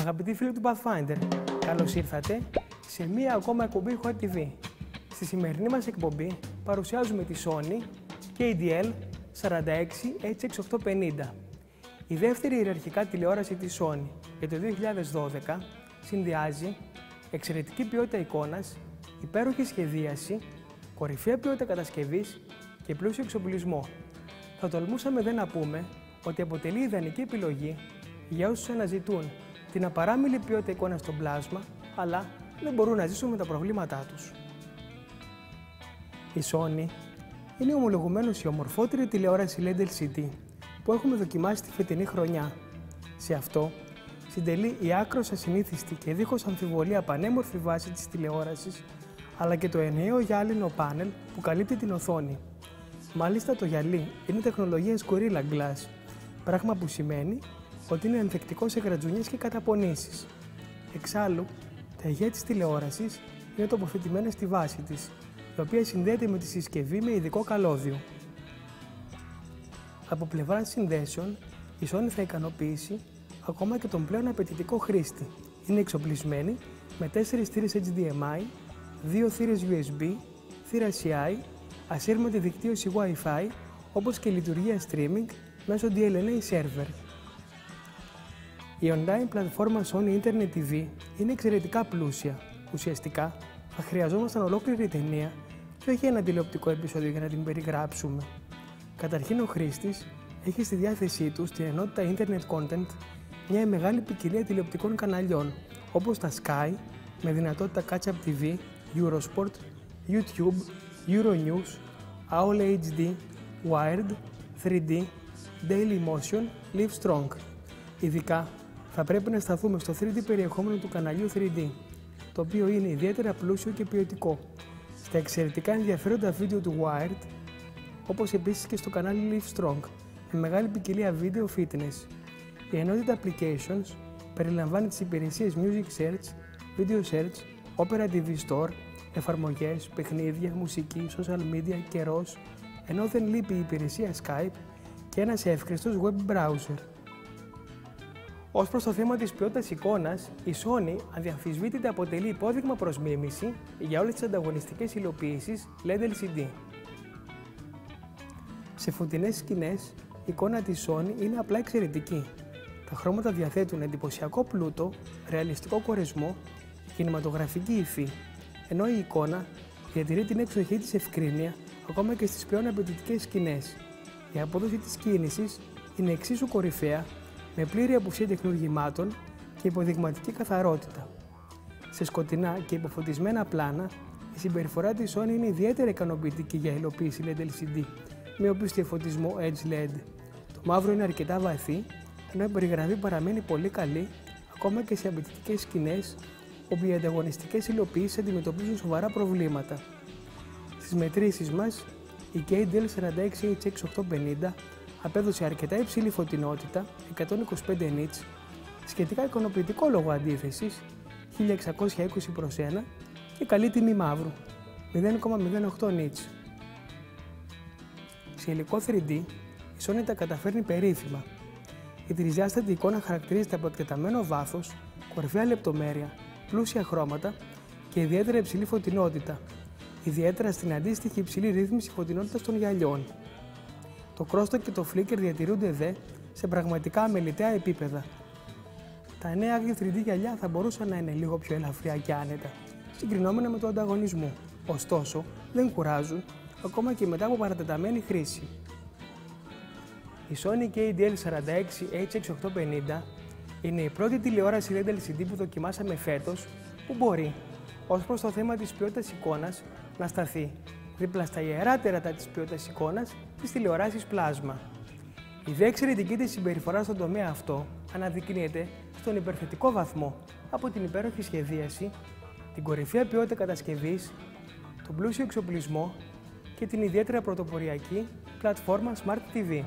Αγαπητοί φίλοι του Pathfinder, καλώς ήρθατε σε μία ακόμα εκπομπή Hot TV. Στη σημερινή μας εκπομπή παρουσιάζουμε τη Sony KDL 46H6850. Η δεύτερη ιεραρχικά τηλεόραση της Sony για το 2012 συνδυάζει εξαιρετική ποιότητα εικόνας, υπέροχη σχεδίαση, κορυφαία ποιότητα κατασκευής και πλούσιο εξοπλισμό. Θα τολμούσαμε δεν να πούμε ότι αποτελεί ιδανική επιλογή για όσους αναζητούν την απαράμιλη ποιότητα εικόνα στο πλάσμα, αλλά δεν μπορούν να ζήσουν με τα προβλήματά τους. Η Sony είναι ομολογουμένως η ομορφότερη τηλεόραση LED LCD που έχουμε δοκιμάσει τη φετινή χρονιά. Σε αυτό συντελεί η άκρος ασυνήθιστη και δίχως αμφιβολία πανέμορφη βάση της τηλεόρασης, αλλά και το ενιαίο γυάλινο πάνελ που καλύπτει την οθόνη. Μάλιστα το γυαλί είναι τεχνολογίας Gorilla Glass, πράγμα που σημαίνει ότι είναι ενθεκτικό σε γρατζουνιές και καταπονήσεις. Εξάλλου, τα ηγεία της τηλεόρασης είναι τοποθετημένα στη βάση της, η οποία συνδέεται με τη συσκευή με ειδικό καλώδιο. Από πλευράς συνδέσεων, η Sony θα ικανοποιήσει ακόμα και τον πλέον απαιτητικό χρήστη. Είναι εξοπλισμένη με 4 θύρες HDMI, 2 θύρες USB, θύρα CI, ασύρματη δικτύωση Wi-Fi, όπως και λειτουργία streaming μέσω DLNA server. Η online πλατφόρμα Sony Internet TV είναι εξαιρετικά πλούσια. Ουσιαστικά, θα χρειαζόμασταν ολόκληρη ταινία και όχι ένα τηλεοπτικό επεισόδιο για να την περιγράψουμε. Καταρχήν, ο χρήστης έχει στη διάθεσή του στην ενότητα Internet Content μια μεγάλη ποικιλία τηλεοπτικών καναλιών όπως τα Sky με δυνατότητα Catch-up TV, Eurosport, YouTube, Euronews, AOL HD, Wired, 3D, Daily Motion, Live Strong. Ειδικά θα πρέπει να σταθούμε στο 3D περιεχόμενο του καναλιού 3D, το οποίο είναι ιδιαίτερα πλούσιο και ποιοτικό, στα εξαιρετικά ενδιαφέροντα βίντεο του Wired, όπως επίσης και στο κανάλι Live Strong, με μεγάλη ποικιλία βίντεο fitness. Η ενότητα Applications περιλαμβάνει τις υπηρεσίες Music Search, Video Search, Opera TV Store, εφαρμογές, παιχνίδια, μουσική, social media, καιρός, ενώ δεν λείπει η υπηρεσία Skype και ένας εύκριστος web browser. Ω προς το θέμα της ποιότητας εικόνας, η Sony αδιαμφισβήτητα αποτελεί υπόδειγμα προς μίμηση για όλες τις ανταγωνιστικές υλοποιήσεις LED LCD. Σε φωτεινές σκηνές, η εικόνα της Sony είναι απλά εξαιρετική. Τα χρώματα διαθέτουν εντυπωσιακό πλούτο, ρεαλιστικό κορεσμό και κινηματογραφική υφή, ενώ η εικόνα διατηρεί την έξοχή της ευκρίνεια ακόμα και στις πλέον απαιτητικές σκηνές. Η απόδοση της κίνησης είναι εξίσου κορυφαία με πλήρη απουσία τεχνουργημάτων και υποδειγματική καθαρότητα. Σε σκοτεινά και υποφωτισμένα πλάνα, η συμπεριφορά της Sony είναι ιδιαίτερα ικανοποιητική για υλοποίηση LED LCD με οπίστη φωτισμό Edge LED. Το μαύρο είναι αρκετά βαθύ, ενώ η περιγραφή παραμένει πολύ καλή ακόμα και σε απαιτητικές σκηνές όπου οι ανταγωνιστικές υλοποιήσεις αντιμετωπίζουν σοβαρά προβλήματα. Στις μετρήσεις μας, η KDL 46H850 απέδωσε αρκετά υψηλή φωτεινότητα, 125 nits, σχετικά ικανοποιητικό λόγο αντίθεσης, 1620 προς 1 και καλή τιμή μαύρου, 0,08 nits. Σε υλικό 3D, η Sony τα καταφέρνει περίφημα. Η τρισδιάστατη εικόνα χαρακτηρίζεται από εκτεταμένο βάθος, κορυφαία λεπτομέρεια, πλούσια χρώματα και ιδιαίτερα υψηλή φωτεινότητα, ιδιαίτερα στην αντίστοιχη υψηλή ρύθμιση φωτεινότητας των γυαλιών. Το κρόστο και το φλίκερ διατηρούνται δε σε πραγματικά αμεληταία επίπεδα. Τα νέα Agio 3D γυαλιά θα μπορούσαν να είναι λίγο πιο ελαφριά και άνετα, συγκρινόμενα με το ανταγωνισμό. Ωστόσο, δεν κουράζουν ακόμα και μετά από παρατεταμένη χρήση. Η Sony KDL 46H6850 είναι η πρώτη τηλεόραση LED LCD που δοκιμάσαμε φέτος που μπορεί, ως προς το θέμα της ποιότητας εικόνας, να σταθεί δίπλα στα ιερά τέρατα της ποιότητας εικόνας της τηλεοράσης πλάσμα. Η δε εξαιρετική της συμπεριφορά στον τομέα αυτό αναδεικνύεται στον υπερθετικό βαθμό από την υπέροχη σχεδίαση, την κορυφαία ποιότητα κατασκευής, τον πλούσιο εξοπλισμό και την ιδιαίτερα πρωτοποριακή πλατφόρμα Smart TV.